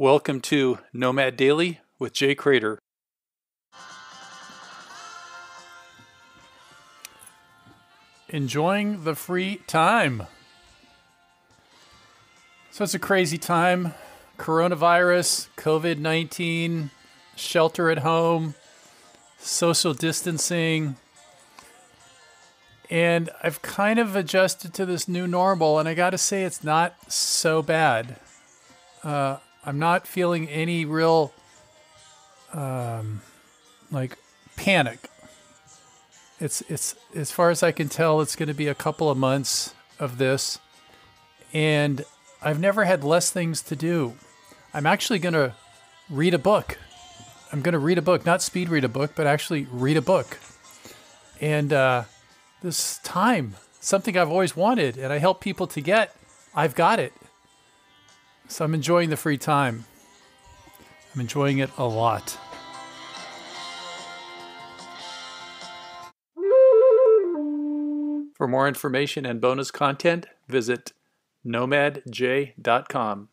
Welcome to Nomad Daily with Jay Cradeur. Enjoying the free time. So it's a crazy time. Coronavirus, COVID 19, shelter at home, social distancing. And I've kind of adjusted to this new normal, and I got to say, it's not so bad. Uh, I'm not feeling any real, um, like, panic. It's it's as far as I can tell, it's going to be a couple of months of this, and I've never had less things to do. I'm actually going to read a book. I'm going to read a book, not speed read a book, but actually read a book. And uh, this time, something I've always wanted, and I help people to get, I've got it. So I'm enjoying the free time. I'm enjoying it a lot. For more information and bonus content, visit nomadjay.com.